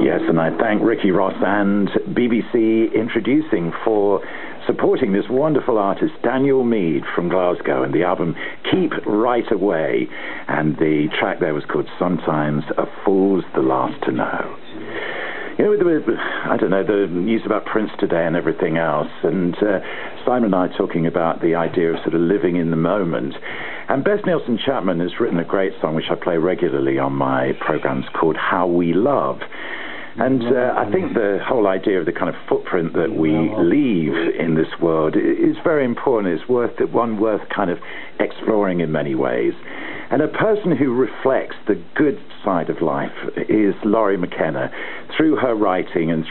Yes, and I thank Ricky Ross and BBC Introducing for supporting this wonderful artist, Daniel Meade from Glasgow, and the album Keep Right Away. And the track there was called Sometimes a Fool's the Last to Know. You know, the, I don't know, the news about Prince today and everything else, and uh, Simon and I talking about the idea of sort of living in the moment. And Beth Nielsen Chapman has written a great song which I play regularly on my programs called How We Love. And uh, I think the whole idea of the kind of footprint that we leave in this world is very important. It's worth one worth kind of exploring in many ways. And a person who reflects the good side of life is Lori McKenna through her writing and